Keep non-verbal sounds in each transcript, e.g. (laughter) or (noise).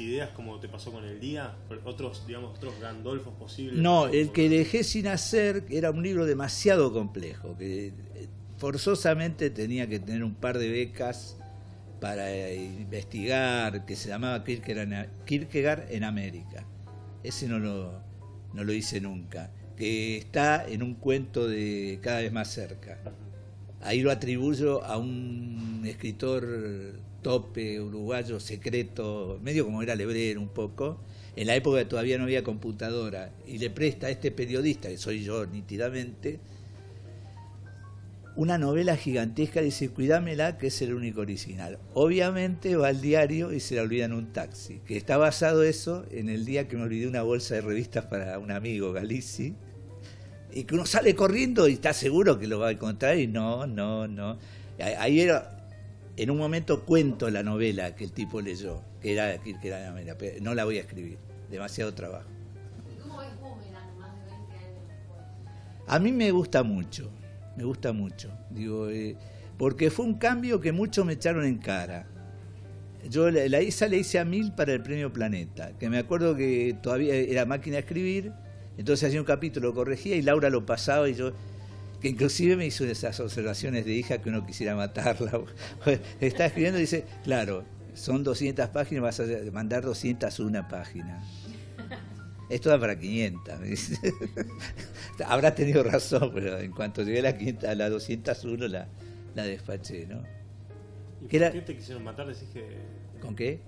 ideas como te pasó con el día? ¿Otros, digamos, otros Gandolfos posibles? No, el que dejé sin hacer era un libro demasiado complejo, que forzosamente tenía que tener un par de becas para investigar, que se llamaba Kierkegaard en América. Ese no lo, no lo hice nunca, que está en un cuento de cada vez más cerca. Ahí lo atribuyo a un escritor tope uruguayo secreto, medio como era Lebrero un poco, en la época todavía no había computadora, y le presta a este periodista, que soy yo nítidamente, una novela gigantesca, dice, cuídamela, que es el único original. Obviamente va al diario y se la olvida en un taxi, que está basado eso en el día que me olvidé una bolsa de revistas para un amigo, Galici, y que uno sale corriendo y está seguro que lo va a encontrar y no, no, no. Ahí era, en un momento cuento la novela que el tipo leyó, que era, que era no la voy a escribir, demasiado trabajo. ¿Y cómo es Boomerang más de 20 años después? A mí me gusta mucho me gusta mucho. Digo, eh, porque fue un cambio que muchos me echaron en cara. Yo la, la ISA le hice a mil para el premio Planeta, que me acuerdo que todavía era máquina de escribir, entonces hacía un capítulo, lo corregía y Laura lo pasaba y yo, que inclusive me hizo esas observaciones de hija que uno quisiera matarla. (laughs) Está escribiendo y dice, claro, son 200 páginas, vas a mandar 201 páginas. Esto da para 500. (laughs) Habrá tenido razón, pero en cuanto llegué a la, 500, a la 201 la, la despaché, ¿no? ¿Y ¿Qué, qué te quisieron matar? Decís que... ¿Con qué?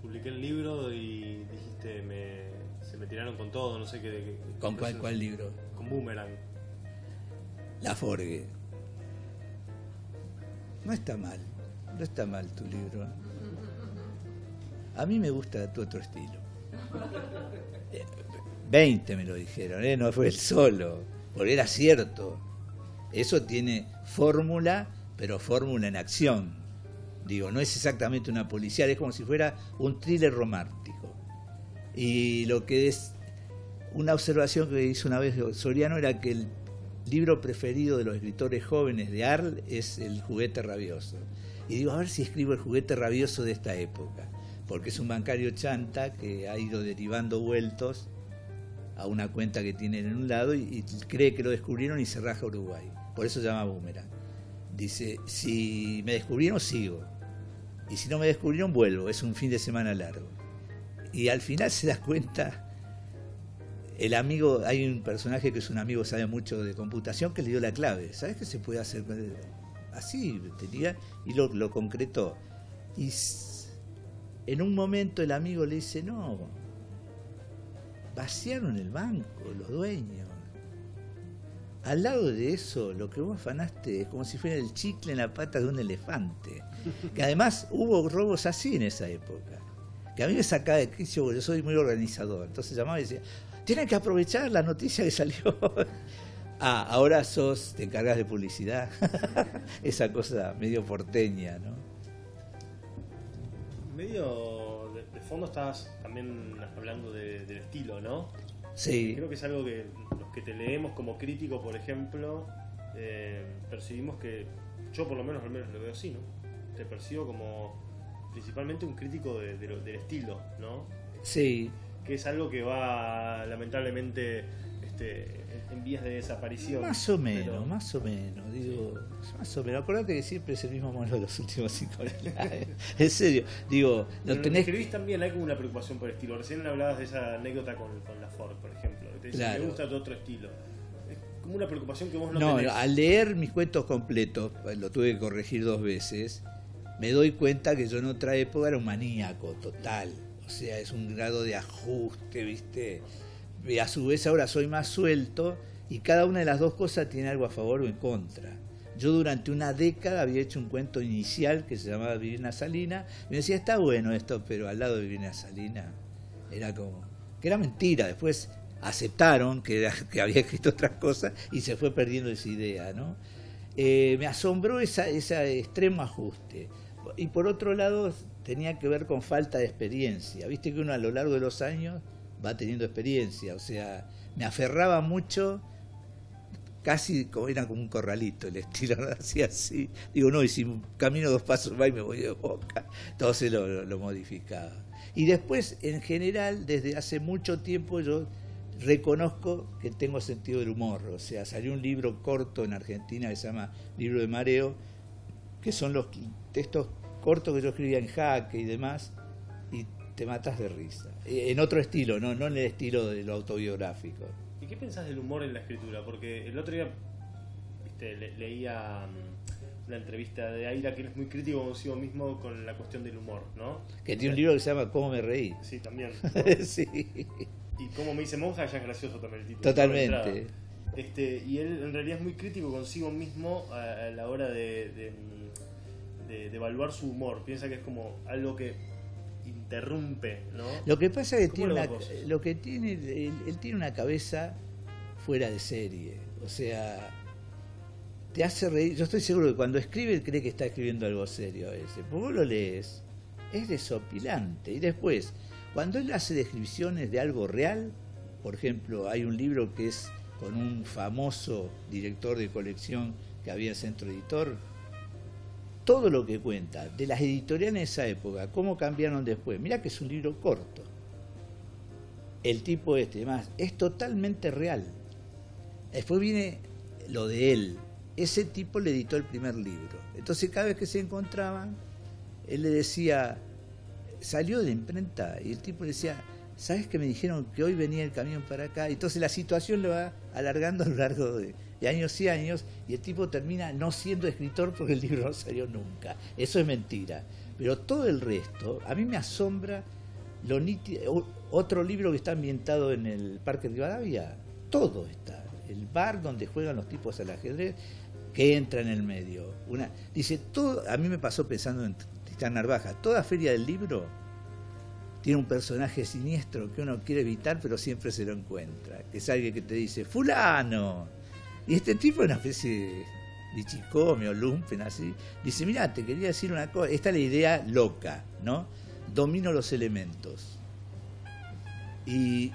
Publiqué el libro y dijiste, me, se me tiraron con todo, no sé qué. ¿Con cuál, cuál libro? Con Boomerang. La Forgue. No está mal, no está mal tu libro. A mí me gusta tu otro estilo. 20 me lo dijeron, ¿eh? no fue el solo, porque era cierto. Eso tiene fórmula, pero fórmula en acción. Digo, no es exactamente una policial, es como si fuera un thriller romántico. Y lo que es una observación que hizo una vez Soriano era que el libro preferido de los escritores jóvenes de Arl es El juguete rabioso. Y digo, a ver si escribo el juguete rabioso de esta época, porque es un bancario chanta que ha ido derivando vueltos a una cuenta que tienen en un lado y, cree que lo descubrieron y se raja Uruguay. Por eso se llama Boomerang. Dice, si me descubrieron, sigo. Y si no me descubrieron, vuelvo. Es un fin de semana largo. Y al final se da cuenta, el amigo, hay un personaje que es un amigo, sabe mucho de computación, que le dio la clave. ¿Sabes qué se puede hacer? Así, tenía, y lo, lo concretó. Y en un momento el amigo le dice, no, vaciaron el banco, los dueños. Al lado de eso, lo que vos afanaste es como si fuera el chicle en la pata de un elefante. (laughs) Que además hubo robos así en esa época. Que a mí me sacaba de quicio, yo soy muy organizador. Entonces llamaba y decía, tienen que aprovechar la noticia que salió. (laughs) ah, ahora sos, te encargas de publicidad. (laughs) esa cosa medio porteña, ¿no? Medio de fondo estás también hablando del estilo, ¿no? Sí. Creo que es algo que los que te leemos como crítico, por ejemplo, eh, percibimos que, yo por lo menos al menos lo veo así, ¿no? Te percibo como principalmente un crítico del estilo, ¿no? Sí. Que es algo que va lamentablemente este, en vías de desaparición. Más o menos, más o menos, digo, más o menos. Acordate que siempre es el mismo modelo de los últimos cinco años. (laughs) en serio, digo, lo Pero tenés. escribís también hay como una preocupación por el estilo. Recién hablabas de esa anécdota con, con la Ford, por ejemplo. Te dice, me gusta tu otro estilo. Es como una preocupación que vos no, no al leer mis cuentos completos, pues, lo tuve que corregir dos veces, me doy cuenta que yo en otra época era un maníaco total. O sea, es un grado de ajuste, ¿viste? A su vez ahora soy más suelto y cada una de las dos cosas tiene algo a favor o en contra. Yo durante una década había hecho un cuento inicial que se llamaba Vivirna Salina y me decía, está bueno esto, pero al lado de Vivirna Salina era como, que era mentira. Después aceptaron que, había escrito otras cosas y se fue perdiendo esa idea, ¿no? Eh, me asombró esa, ese extremo ajuste. Y por otro lado, tenía que ver con falta de experiencia. Viste que uno a lo largo de los años va teniendo experiencia, o sea, me aferraba mucho, casi como era como un corralito el estilo, (laughs) así así. Digo, no, y si camino dos pasos más y me voy de boca, entonces lo, lo, modificaba. Y después, en general, desde hace mucho tiempo yo reconozco que tengo sentido del humor. O sea, salió un libro corto en Argentina que se llama Libro de Mareo, que son los textos cortos que yo escribía en jaque y demás, y te matas de risa. En otro estilo, no, no en el estilo de lo autobiográfico. ¿Y qué pensás del humor en la escritura? Porque el otro día viste, leía la entrevista de Aira, que es muy crítico consigo mismo con la cuestión del humor, ¿no? Que tiene un libro que se llama ¿Cómo me reí? Sí, también. (laughs) sí. Y como me dice monja, ya es gracioso también el título. Totalmente. Este, y él en realidad es muy crítico consigo mismo a, la hora de, de, evaluar su humor. Piensa que es como algo que interrumpe, ¿no? Lo que pasa es que tiene una, lo que tiene, él, tiene una cabeza fuera de serie. O sea, te hace reír. Yo estoy seguro que cuando escribe él cree que está escribiendo algo serio a veces. Porque vos lo lees, es desopilante. Y después, cuando él hace descripciones de algo real, por ejemplo, hay un libro que es con un famoso director de colección que había en Centro Editor, todo lo que cuenta de las editoriales en esa época, cómo cambiaron después, mira que es un libro corto. El tipo este, más, es totalmente real. Después viene lo de él. Ese tipo le editó el primer libro. Entonces cada vez que se encontraban, él le decía, salió de imprenta y el tipo le decía, ¿sabes que me dijeron que hoy venía el camión para acá? Entonces la situación lo va alargando a lo largo de, de años y años, y el tipo termina no siendo escritor porque el libro no salió nunca. Eso es mentira. Pero todo el resto, a mí me asombra lo nítido. Otro libro que está ambientado en el Parque de Rivadavia, todo está. El bar donde juegan los tipos al ajedrez, que entra en el medio. Dice, todo, a mí me pasó pensando en Titán Narvaja, toda feria del libro tiene un personaje siniestro que uno quiere evitar, pero siempre se lo encuentra. Que es alguien que te dice, fulano, y este tipo una especie de bichicomio, lumpen, así. Dice, mira, te quería decir una cosa. Esta es la idea loca, ¿no? Domino los elementos. Y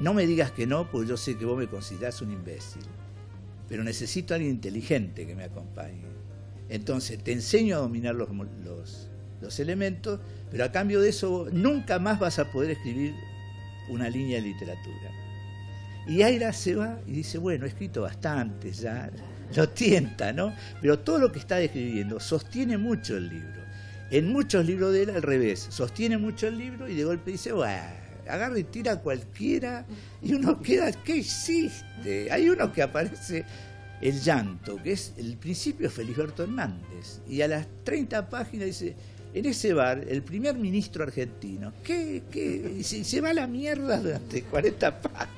no me digas que no, porque yo sé que vos me considerás un imbécil. Pero necesito a alguien inteligente que me acompañe. Entonces, te enseño a dominar los, los, los elementos, pero a cambio de eso nunca más vas a poder escribir una línea de literatura. Y Aira se va y dice, bueno, he escrito bastante ya, lo tienta, ¿no? Pero todo lo que está describiendo sostiene mucho el libro. En muchos libros de él al revés, sostiene mucho el libro y de golpe dice, bueno, agarra y tira cualquiera y uno queda, ¿qué hiciste? Hay uno que aparece el llanto, que es el principio Feliberto Hernández, y a las 30 páginas dice, en ese bar, el primer ministro argentino, ¿qué? qué? Y se, se va a la mierda durante 40 páginas.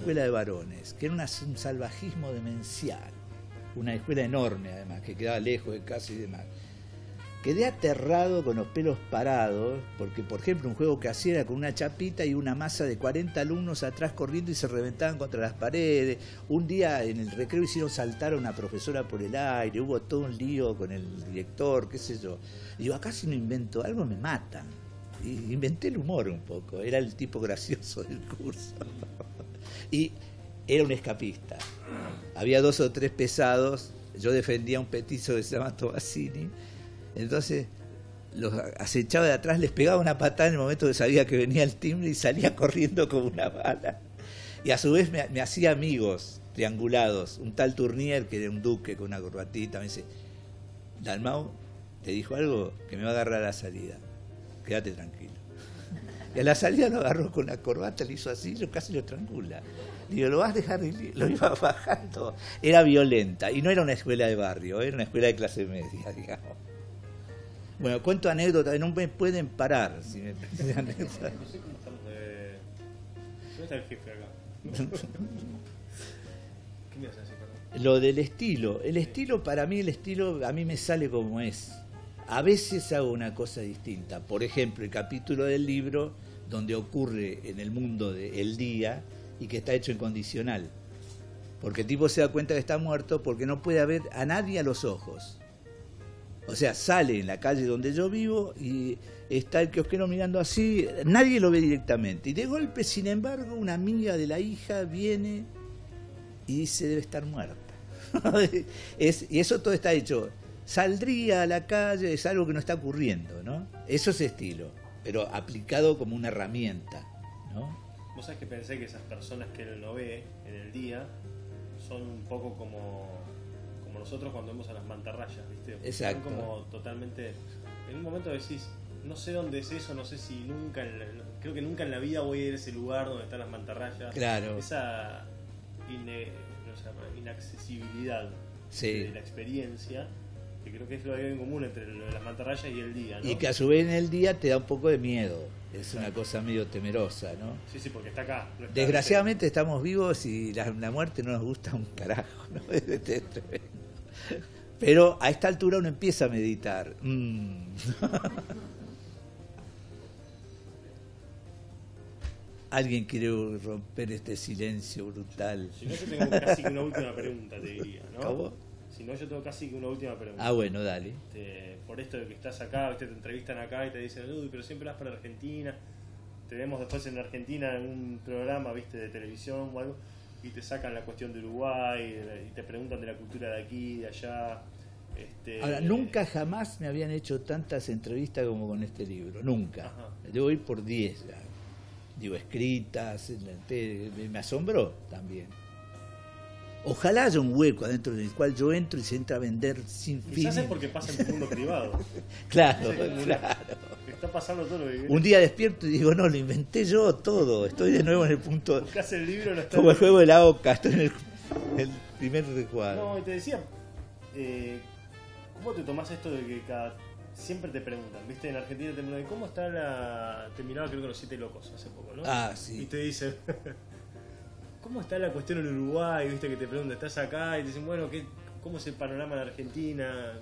Escuela de varones, que era un salvajismo demencial, una escuela enorme además, que quedaba lejos de casa y demás. Quedé aterrado con los pelos parados, porque por ejemplo un juego que hacía era con una chapita y una masa de 40 alumnos atrás corriendo y se reventaban contra las paredes. Un día en el recreo hicieron saltar a una profesora por el aire, hubo todo un lío con el director, qué sé yo. Y digo, acá si no invento algo me matan. Inventé el humor un poco, era el tipo (laughs) gracioso del curso y era un escapista. Había dos o tres pesados, yo defendía un petizo que se llama Tomasini, entonces los acechaba de atrás, les pegaba una patada en el momento que sabía que venía el timbre y salía (laughs) corriendo como una bala. Y a su vez me, hacía amigos triangulados, un tal Tournier que era un duque con una corbatita, me dice, Dalmau, te dijo algo que me va a agarrar a la salida, quédate tranquilo. Y a la salida lo agarró con la corbata, le hizo así, yo casi lo trangula. Digo, lo vas a dejar, lo iba (laughs) bajando. Era violenta, y no era una escuela de barrio, era una escuela de clase media, (laughs) digamos. Bueno, cuento anécdotas, no me pueden parar si me (laughs) anécdotas. No sé cómo estamos de... ¿Dónde está el jefe acá? ¿Qué me haces decir, Lo del estilo. El estilo, para mí, el estilo a mí me sale como es. A veces hago una cosa distinta. Por ejemplo, el capítulo del libro donde ocurre en el mundo del día y que está hecho en condicional. Porque el tipo se da cuenta que está muerto porque no puede ver a nadie a los ojos. O sea, sale en la calle donde yo vivo y está el kiosquero mirando así, nadie lo ve directamente. Y de golpe, sin embargo, una amiga de la hija viene y dice debe estar muerta. (laughs) y eso todo está hecho saldría a la calle, es algo que no está ocurriendo, ¿no? Eso es estilo, pero aplicado como una herramienta, ¿no? Vos sabés que pensé que esas personas que él no ve en el día son un poco como, como nosotros cuando vemos a las mantarrayas, ¿viste? Exacto. Son como totalmente... En un momento decís, no sé dónde es eso, no sé si nunca, en la- creo que nunca en la vida voy a ir a ese lugar donde están las mantarrayas. Claro. Esa ine- no sé, inaccesibilidad Sí. de la experiencia, que creo que es lo que hay en común entre lo de las mantarrayas y el día, ¿no? Y que a su vez en el día te da un poco de miedo, es una cosa medio temerosa, ¿no? Sí, sí, porque está acá. no está- Desgraciadamente estamos vivos y la, la muerte no nos gusta un carajo, ¿no? (laughs) Es tremendo. Pero a esta altura uno empieza a meditar. Mm. (laughs) Alguien quiere romper este silencio brutal. Si no, yo tengo casi una última pregunta, te diría, ¿no? ¿Cómo? Si no, yo tengo casi que una última pregunta. Ah, bueno, dale. Este, por esto de que estás acá, ¿viste? te entrevistan acá y te dicen, uy, pero siempre vas para Argentina. Te vemos después en Argentina en un programa, viste, de televisión o algo, y te sacan la cuestión de Uruguay y te preguntan de la cultura de aquí, de allá. Este, Ahora, nunca jamás me habían hecho tantas entrevistas como con este libro, nunca. Ajá. Debo ir por 10 ya. Digo, escritas, me asombró también. Ojalá haya un hueco adentro del cual yo entro y se entra a vender sin fin. Quizás es porque pasa en tu mundo privado. (laughs) Claro, claro. está pasando todo lo que Un día despierto y digo, no, lo inventé yo todo. Estoy de nuevo en el punto, Buscas el libro, no está como el juego de la oca, estoy en el, el primer recuadro. No, y te decía, eh, ¿cómo te tomás esto de que cada siempre te preguntan, viste, en Argentina te preguntan, ¿cómo está la... Te miraba creo que los siete locos hace poco, ¿no? Ah, sí. Y te dicen, (laughs) ¿cómo está la cuestión en Uruguay? Viste que te preguntan, ¿estás acá? Y te dicen, bueno, ¿qué, ¿cómo es el panorama en Argentina?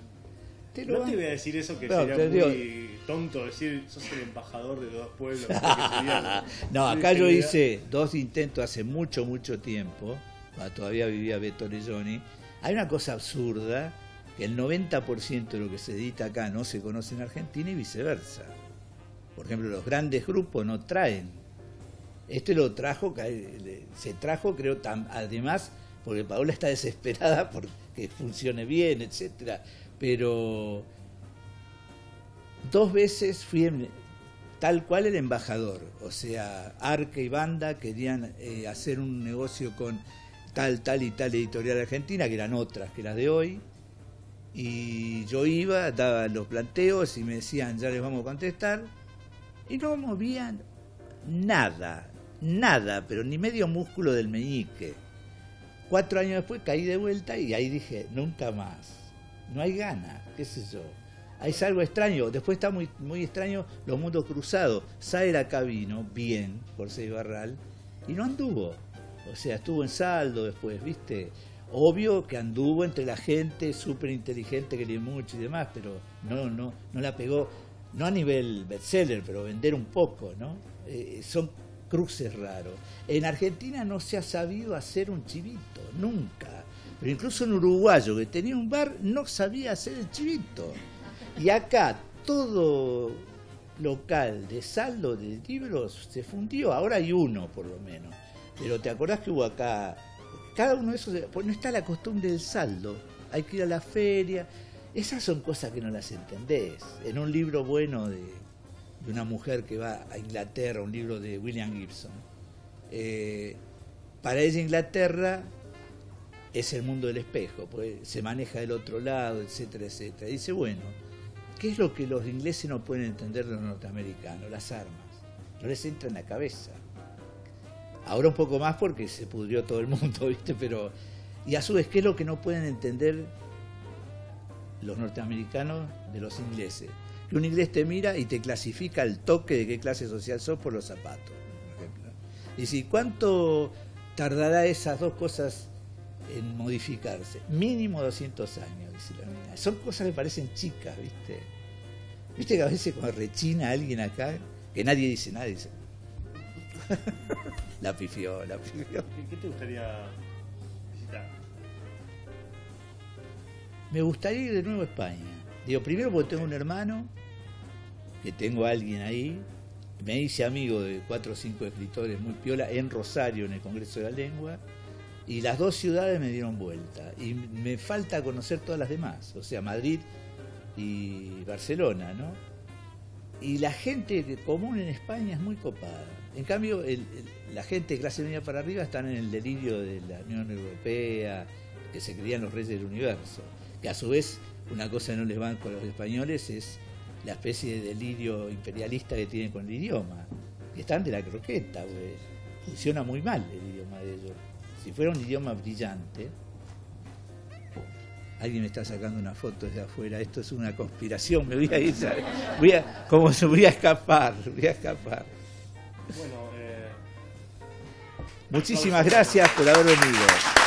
Te no van- te voy a decir eso que No, sería muy digo- tonto decir, sos el embajador de los dos pueblos. (laughs) sería- No, acá yo hice dos intentos hace mucho, mucho tiempo, cuando todavía vivía Beto Lelloni. Hay una cosa absurda, que el 90% de lo que se edita acá no se conoce en Argentina y viceversa. Por ejemplo, los grandes grupos no traen. Este lo trajo, se trajo, creo, además, porque Paola está desesperada porque funcione bien, etcétera. Pero dos veces fui tal cual el embajador, o sea, Arca y Banda querían eh, hacer un negocio con tal, tal y tal editorial argentina, que eran otras que las de hoy, y yo iba, daba los planteos y me decían, ya les vamos a contestar, y no movían nada, nada, pero ni medio músculo del meñique. Cuatro años después caí de vuelta y ahí dije, nunca más, no hay gana, qué sé yo. Es algo extraño, después está muy, muy extraño los mundos cruzados. Saer acá vino, bien, por Seis Barral, y no anduvo. O sea, estuvo en saldo después, ¿viste? Obvio que anduvo entre la gente súper inteligente que lee mucho y demás, pero no, no, no la pegó, no a nivel bestseller, pero vender un poco, ¿no? Eh, son cruces raros. En Argentina no se ha sabido hacer un chivito, nunca. Pero incluso un uruguayo que tenía un bar no sabía hacer el chivito. Y acá todo local de saldo de libros se fundió. Ahora hay uno por lo menos. Pero te acordás que hubo acá. Cada uno de esos. Pues no está la costumbre del saldo. Hay que ir a la feria. Esas son cosas que no las entendés. En un libro bueno de, de una mujer que va a Inglaterra, un libro de William Gibson. eh, para ella Inglaterra es el mundo del espejo, pues se maneja del otro lado, etcétera, etcétera. Dice, bueno, ¿qué es lo que los ingleses no pueden entender de los norteamericanos? Las armas. No les entra en la cabeza. Ahora un poco más porque se pudrió todo el mundo, (laughs) ¿viste? Pero. Y a su vez, ¿qué es lo que no pueden entender los norteamericanos de los ingleses? Que un inglés te mira y te clasifica el toque de qué clase social sos por los zapatos, por ejemplo. Y si, ¿cuánto tardará esas dos cosas en modificarse? Mínimo 200 años, dice la mina. Son cosas que parecen chicas, ¿viste? ¿Viste que a veces cuando rechina alguien acá, que nadie dice nada, dice... (laughs) la pifió, la pifió. ¿Qué, qué te gustaría visitar? Me gustaría ir de nuevo a España. Digo, primero porque tengo un hermano, que tengo a alguien ahí. Me hice amigo de cuatro o cinco escritores muy piola en Rosario, en el Congreso de la Lengua. Y las dos ciudades me dieron vuelta. Y me falta conocer todas las demás, o sea, Madrid y Barcelona, ¿no? Y la gente común en España es muy copada. En cambio, el- la gente de clase media para arriba están en el delirio de la Unión Europea, que se creían los reyes del universo. Que a su vez, una cosa que no les van con los españoles es la especie de delirio imperialista que tienen con el idioma. Que están de la croqueta, pues. Funciona muy mal el idioma de ellos. Si fuera un idioma brillante, Alguien me está sacando una foto desde afuera. Esto es una conspiración. Me voy a ir. Voy a, como se voy a escapar. Voy a escapar. Bueno, eh, Muchísimas gracias por haber venido.